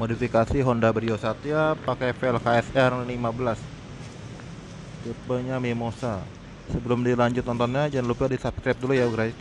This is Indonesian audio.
modifikasi Honda Brio Satya pakai velg KSR 15 tipenya Mimosa. Sebelum dilanjut nontonnya jangan lupa di subscribe dulu ya guys.